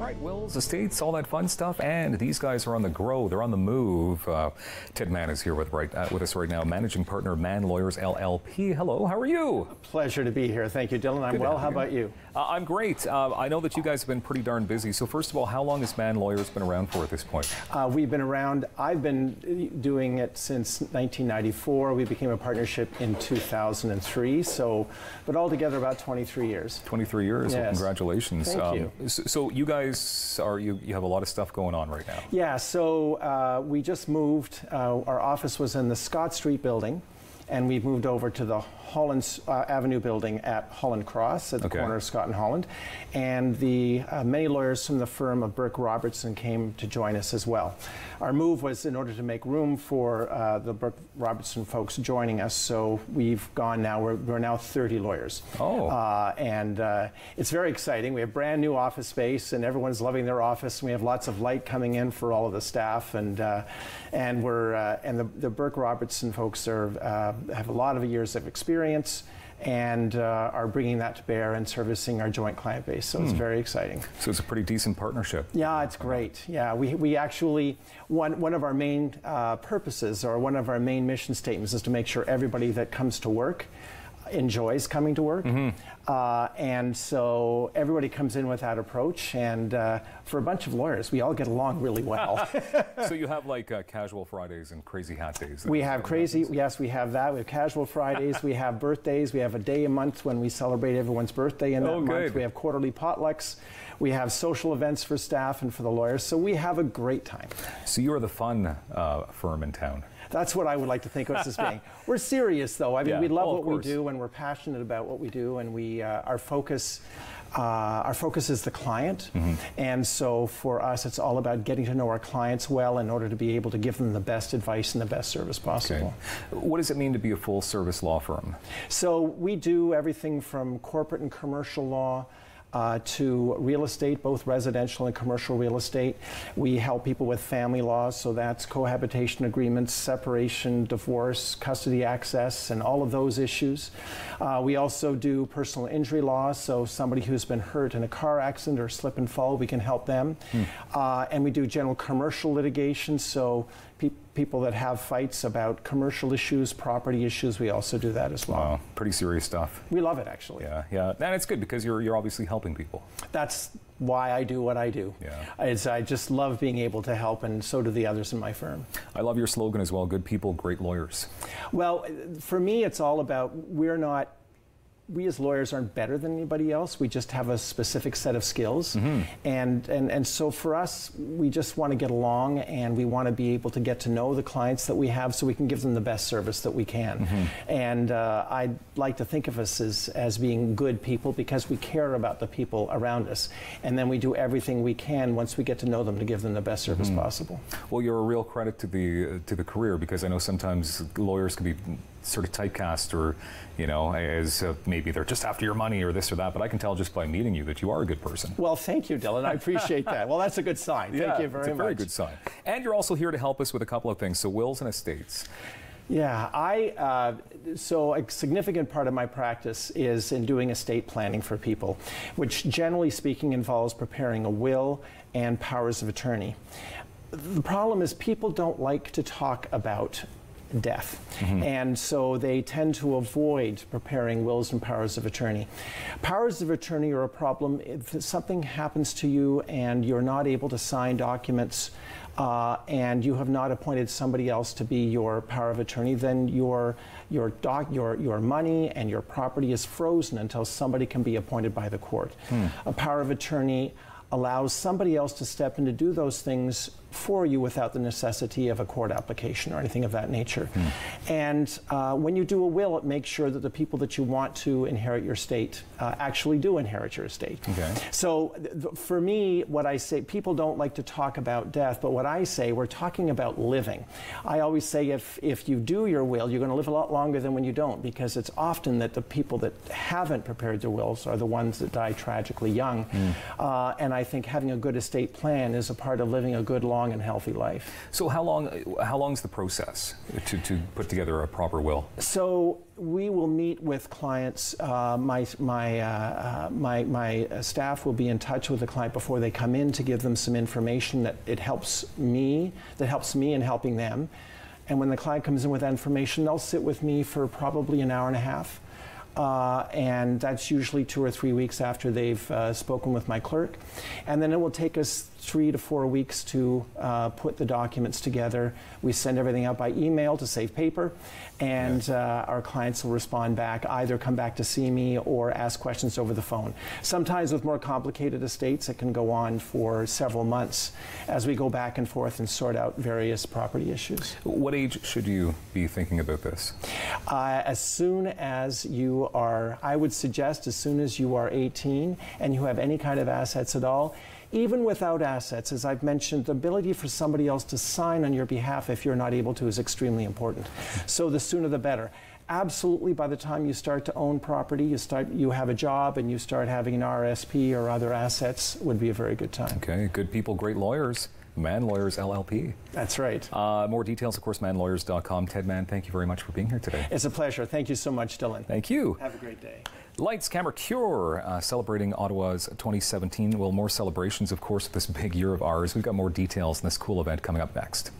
Right, wills, estates, all that fun stuff, and these guys are on the grow. They're on the move. Uh, Ted Mann is here with right uh, with us right now, managing partner of Mann Lawyers LLP. Hello, how are you? Pleasure to be here. Thank you, Dylan. I'm Good well. How you. about you? Uh, I'm great. Uh, I know that you guys have been pretty darn busy. So first of all, how long has Mann Lawyers been around for at this point? Uh, we've been around. I've been doing it since 1994. We became a partnership in 2003. So, but altogether about 23 years. 23 years. Well, Yes. congratulations. Um, Thank you. So, so you guys are you, you have a lot of stuff going on right now. Yeah. So uh, we just moved. Uh, our office was in the Scott Street building. And we've moved over to the Holland uh, Avenue building at Holland Cross at the Okay. corner of Scott and Holland. And the uh, many lawyers from the firm of Burke Robertson came to join us as well. Our move was in order to make room for uh, the Burke Robertson folks joining us. So we've gone now, we're, we're now 30 lawyers. Oh. Uh, and uh, it's very exciting. We have brand new office space, and everyone's loving their office. And we have lots of light coming in for all of the staff, and uh, and we're uh, and the, the Burke Robertson folks are uh, have a lot of years of experience. And uh, are bringing that to bear and servicing our joint client base. So it's very exciting. So it's a pretty decent partnership. Yeah, it's great. Yeah, we, we actually, one, one of our main uh, purposes or one of our main mission statements is to make sure everybody that comes to work enjoys coming to work. Uh, and so everybody comes in with that approach. And uh, for a bunch of lawyers, we all get along really well. so you have like uh, casual Fridays and crazy hot days. we have crazy, yes, we have that. We have casual Fridays, we have birthdays, we have a day a month when we celebrate everyone's birthday in that Oh, month. We have quarterly potlucks. We have social events for staff and for the lawyers. So we have a great time. So you are the fun uh, firm in town. That's what I would like to think of us as being. We're serious, though. I mean, Yeah. we love Oh, what we do, and we're passionate about what we do, and we uh, our focus. Uh, our focus is the client, Mm-hmm. and so for us, it's all about getting to know our clients well in order to be able to give them the best advice and the best service possible. What does it mean to be a full service law firm? So we do everything from corporate and commercial law. Uh, to real estate, both residential and commercial real estate. We help people with family laws, so that's cohabitation agreements, separation, divorce, custody access, and all of those issues. Uh, we also do personal injury law, so somebody who's been hurt in a car accident or slip and fall, we can help them. Uh, and we do general commercial litigation, so pe- people that have fights about commercial issues, property issues, we also do that as well. Wow, pretty serious stuff. We love it, actually. Yeah, yeah, and it's good because you're you're obviously helping people. That's why I do what I do. Yeah. It's, I just love being able to help, and so do the others in my firm. I love your slogan as well: "Good people, great lawyers." Well, for me, it's all about we're not. We as lawyers aren't better than anybody else. We just have a specific set of skills, mm-hmm. and, and and so for us, we just want to get along, and we want to be able to get to know the clients that we have, so we can give them the best service that we can. Mm-hmm. And uh, I'd like to think of us as as being good people because we care about the people around us, and then we do everything we can once we get to know them to give them the best service mm-hmm. possible. Well, you're a real credit to the to the career because I know sometimes lawyers can be sort of typecast or you know as uh, maybe they're just after your money or this or that. But I can tell just by meeting you that you are a good person. Well, thank you, Dylan. I appreciate that. Well, that's a good sign. yeah, thank you very much. it's a very much. good sign. And you're also here to help us with a couple of things. So wills and estates. Yeah, I uh, so a significant part of my practice is in doing estate planning for people, which generally speaking involves preparing a will and powers of attorney. The problem is people don't like to talk about death. And so they tend to avoid preparing wills and powers of attorney. Powers of attorney are a problem if something happens to you and you're not able to sign documents uh, and you have not appointed somebody else to be your power of attorney, then your your doc, your your money and your property is frozen until somebody can be appointed by the court. A power of attorney allows somebody else to step in to do those things for you without the necessity of a court application or anything of that nature. And uh, when you do a will, it makes sure that the people that you want to inherit your estate uh, actually do inherit your estate. Okay. So for me, what I say, people don't like to talk about death, but what I say, we're talking about living. I always say if, if you do your will, you're going to live a lot longer than when you don't, because it's often that the people that haven't prepared their wills are the ones that die tragically young. Uh, and I think having a good estate plan is a part of living a good, long long and healthy life. So how long how long is the process to, to put together a proper will? So we will meet with clients. Uh, my my, uh, uh, my my staff will be in touch with the client before they come in to give them some information that it helps me that helps me in helping them. And when the client comes in with that information, they'll sit with me for probably an hour and a half. Uh, and that's usually two or three weeks after they've uh, spoken with my clerk. And then it will take us three to four weeks to uh, put the documents together. We send everything out by email to save paper, and uh, our clients will respond back, either come back to see me or ask questions over the phone. Sometimes with more complicated estates, it can go on for several months as we go back and forth and sort out various property issues. What age should you be thinking about this? Uh, as soon as you are, I would suggest as soon as you are 18 and you have any kind of assets at all, even without assets, as I've mentioned, the ability for somebody else to sign on your behalf if you're not able to is extremely important. So the sooner the better. Absolutely, by the time you start to own property, you start, you have a job, and you start having an RSP or other assets, would be a very good time. Okay, good people, great lawyers. Mann Lawyers LLP. That's right. Uh, more details, of course, mannlawyers.com. Ted Mann, thank you very much for being here today. It's a pleasure. Thank you so much, Dylan. Thank you. Have a great day. Lights, Camera, Cure, uh, celebrating Ottawa's 2017. Well, more celebrations, of course, this big year of ours. We've got more details on this cool event coming up next.